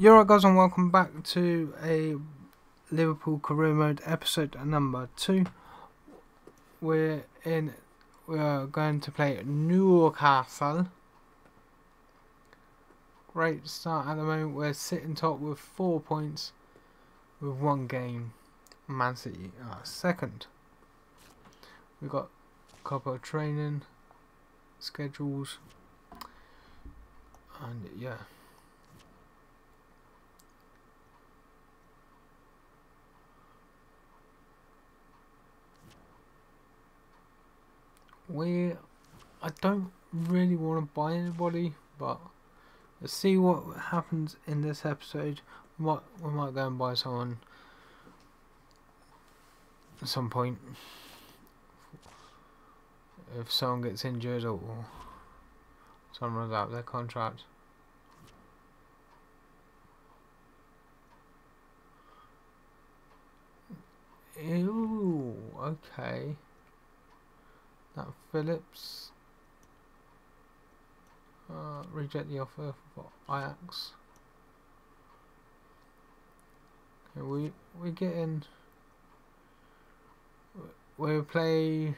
You're right, guys, and welcome back to a Liverpool career mode episode number two. We're in. We are going to play Newcastle. Great start at the moment. We're sitting top with four points, with one game. Man City are second. We've got a couple of training schedules, and yeah. We I don't really want to buy anybody, but let's see what happens in this episode. We might we might go and buy someone at some point if someone gets injured or someone runs out their contract. Ew, okay. Nat Phillips. Uh, reject the offer for Ajax. Okay, we we get in. We play.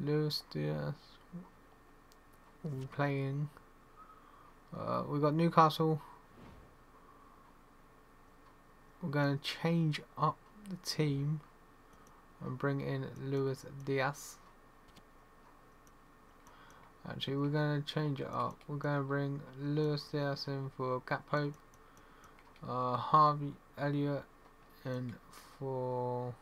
Luis Diaz. Playing. Uh, we got Newcastle. We're going to change up the team and bring in Luis Diaz. Actually, we're going to change it up. We're going to bring Luis Diaz in for Gakpo, uh, Harvey Elliott in for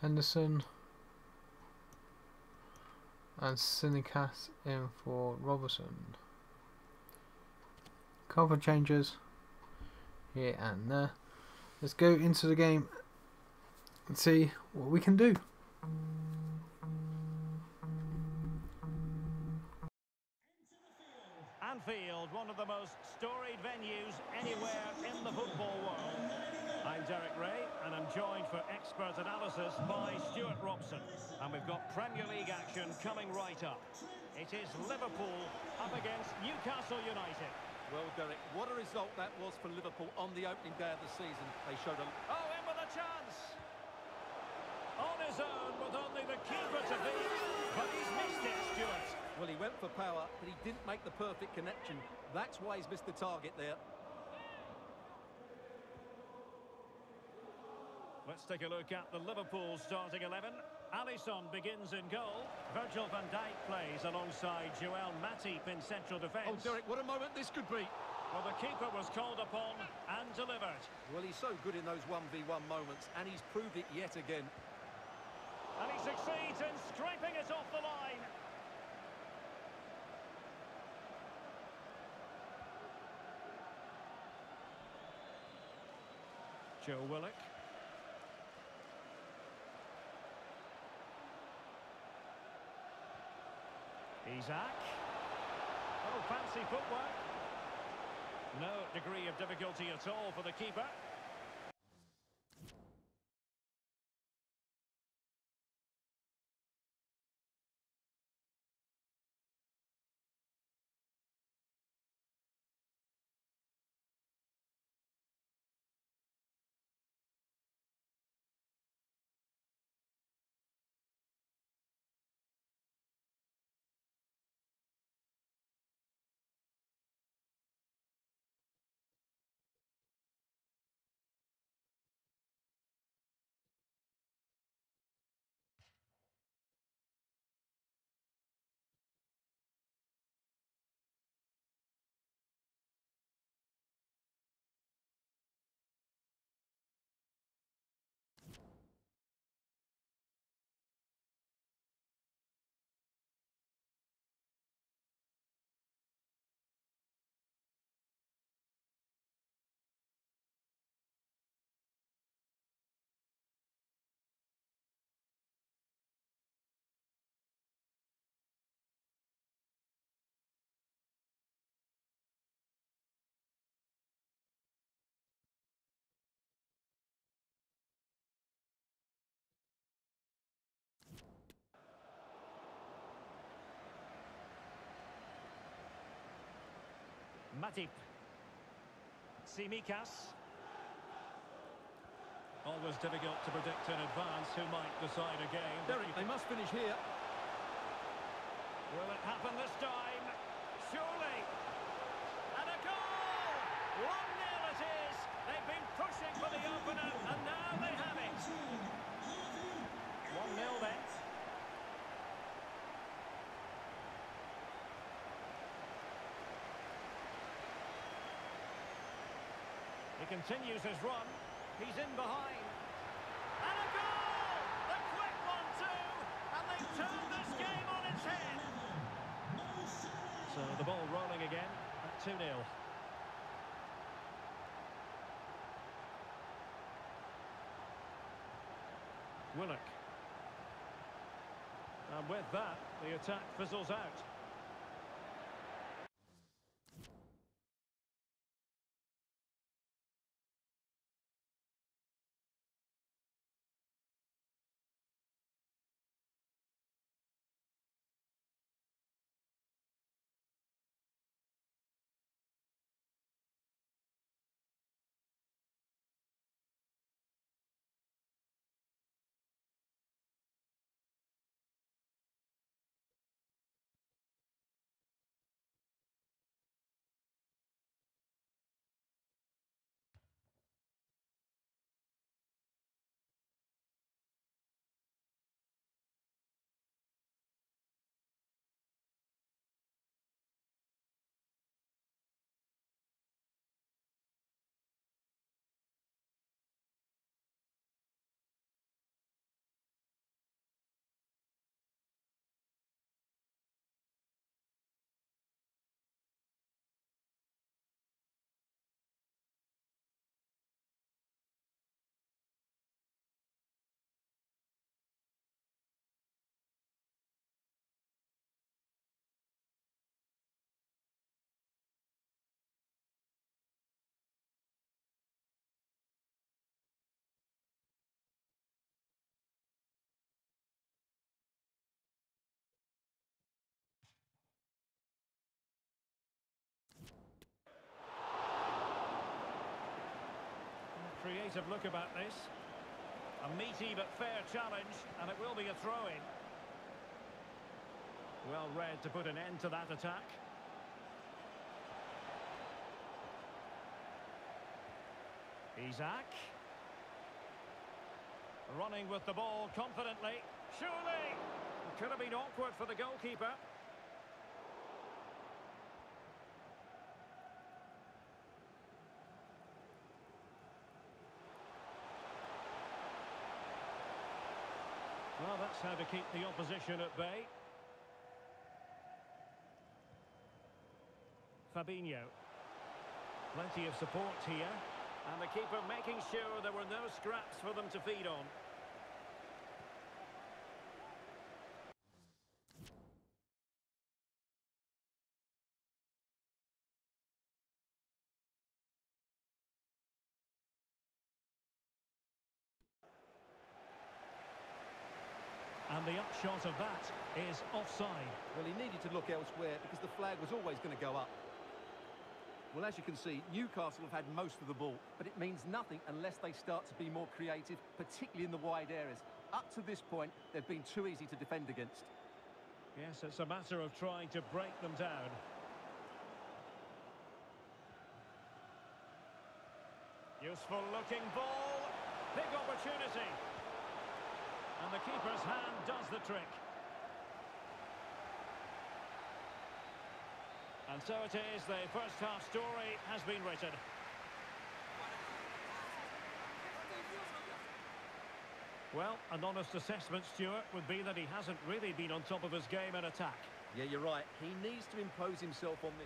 Henderson and Tsimikas in for Robertson. Cover changes here and there. Let's go into the game and see what we can do. Anfield, one of the most storied venues anywhere in the football world. I'm Derek Ray, and I'm joined for expert analysis by Stuart Robson. And we've got Premier League action coming right up. It is Liverpool up against Newcastle United. Well, Derek, what a result that was for Liverpool on the opening day of the season. They showed a... Oh, in with a chance! On his own with only the keeper to beat, but he's missed it, Stuart. Well, he went for power, but he didn't make the perfect connection. That's why he's missed the target there. Let's take a look at the Liverpool starting 11. Alisson begins in goal. Virgil van Dijk plays alongside Joel Matip in central defence. Oh, Derek, what a moment this could be. Well, the keeper was called upon and delivered. Well, he's so good in those 1v1 moments, and he's proved it yet again. And he succeeds in scraping it off the line. Joe Willock. Isaac. Oh, fancy footwork. No degree of difficulty at all for the keeper. Matip. Tsimikas. Always difficult to predict in advance who might decide a game. Derek, they must finish here. Will it happen this time? Surely. And a goal! 1-0 it is. They've been pushing for the opener, and now they have it. 1-0 then. Continues his run. He's in behind. And a goal! The quick one too! And they turn this game on its head. So the ball rolling again at 2-0. Willock. And with that, the attack fizzles out. Creative look about this. A meaty but fair challenge, and it will be a throw-in. Well read to put an end to that attack. Isaac. Running with the ball confidently. Surely! It could have been awkward for the goalkeeper. Well, that's how to keep the opposition at bay. Fabinho. Plenty of support here. And the keeper making sure there were no scraps for them to feed on. Upshot of that is offside. Well, he needed to look elsewhere because the flag was always going to go up. Well, as you can see, Newcastle have had most of the ball, but it means nothing unless they start to be more creative, particularly in the wide areas. Up to this point, they've been too easy to defend against. Yes, it's a matter of trying to break them down. Useful looking ball. Big opportunity. And the keeper's hand does the trick. And so it is, the first half story has been written. Well, an honest assessment, Stuart, would be that he hasn't really been on top of his game in attack. Yeah, you're right. He needs to impose himself on the...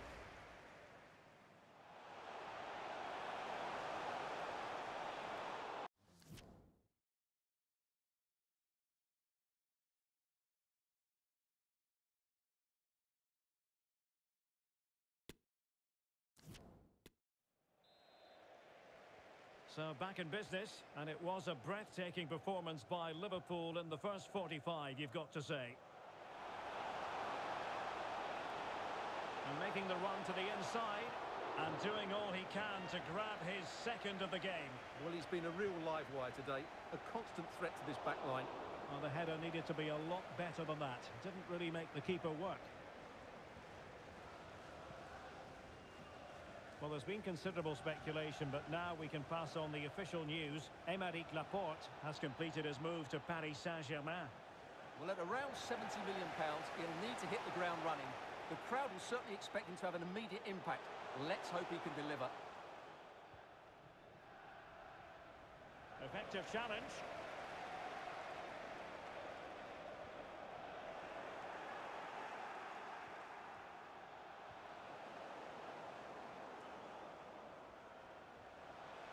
So back in business, and it was a breathtaking performance by Liverpool in the first 45, you've got to say. And making the run to the inside. And doing all he can to grab his second of the game. Well, he's been a real live wire today, a constant threat to this back line. Well, the header needed to be a lot better than that. Didn't really make the keeper work. Well, there's been considerable speculation, but now we can pass on the official news. Aymeric Laporte has completed his move to Paris Saint-Germain. Well, at around £70 million, he'll need to hit the ground running. The crowd will certainly expect him to have an immediate impact. Let's hope he can deliver. Effective challenge.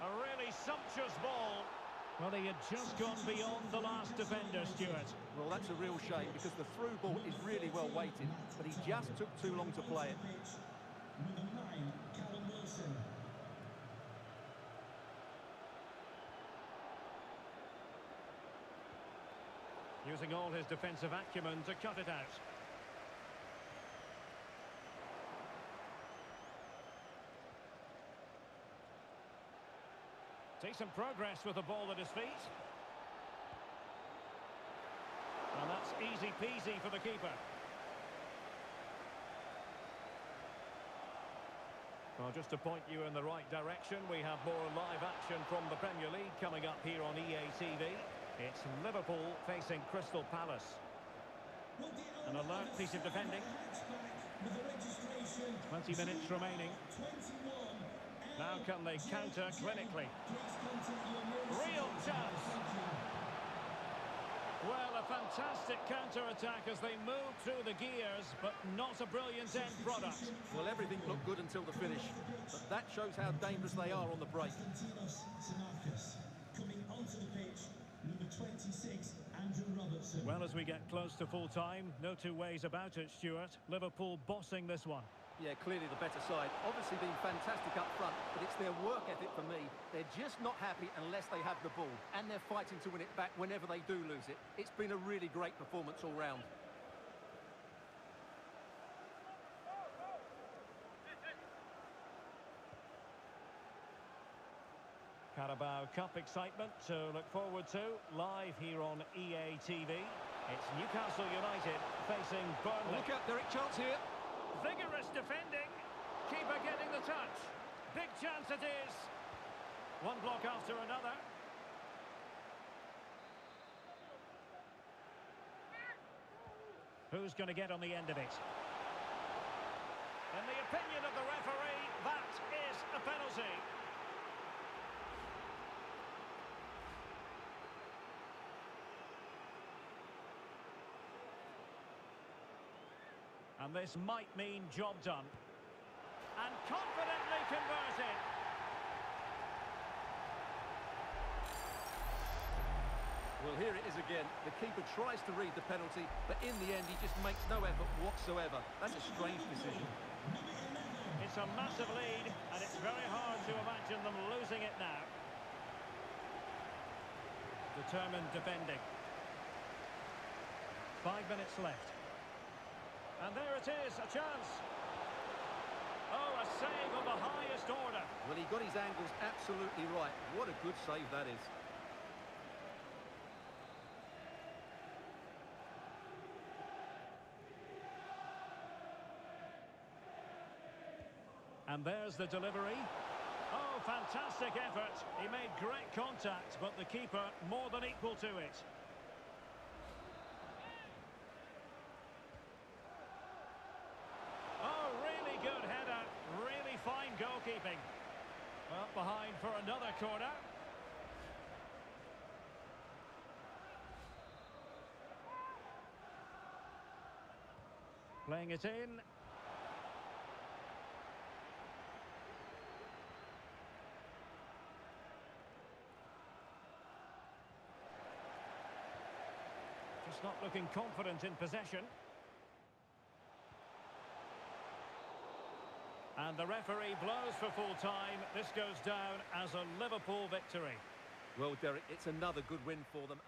A really sumptuous ball. Well, he had just gone beyond the last defender, Stuart. Well, that's a real shame because the through ball is really well weighted, but he just took too long to play it. Number nine, Callum Wilson. Using all his defensive acumen to cut it out. Decent progress with the ball at his feet. And that's easy peasy for the keeper. Well, just to point you in the right direction, we have more live action from the Premier League coming up here on EA TV. It's Liverpool facing Crystal Palace. An alert piece of defending. 20 minutes remaining. Now can they counter clinically? Real chance. Well, a fantastic counter-attack as they move through the gears, but not a brilliant end product. Well, everything looked good until the finish, but that shows how dangerous they are on the break. Coming onto the pitch, number 26, Andrew Robertson. Well, as we get close to full time, no two ways about it, Stuart. Liverpool bossing this one. Yeah, clearly the better side. Obviously being fantastic up front, but it's their work ethic for me. They're just not happy unless they have the ball, and they're fighting to win it back whenever they do lose it. It's been a really great performance all round. Carabao Cup excitement to look forward to live here on EA TV. It's Newcastle United facing Burnley. Look out, Derek, chance here. Vigorous defending. Keeper getting the touch. Big chance it is. One block after another. Who's going to get on the end of it? In the opinion of the referee, that is a penalty. And this might mean job done. And confidently converted. Well, here it is again. The keeper tries to read the penalty, but in the end, he just makes no effort whatsoever. That's a strange decision. It's a massive lead, and it's very hard to imagine them losing it now. Determined defending. Five minutes left. And there it is, a chance. Oh, a save of the highest order. Well, he got his angles absolutely right. What a good save that is. And there's the delivery. Oh, fantastic effort. He made great contact, but the keeper more than equal to it. Oh, really good header. Really goalkeeping. Well, behind for another corner. Playing it in. Just not looking confident in possession. And the referee blows for full time. This goes down as a Liverpool victory. Well, Derek, it's another good win for them.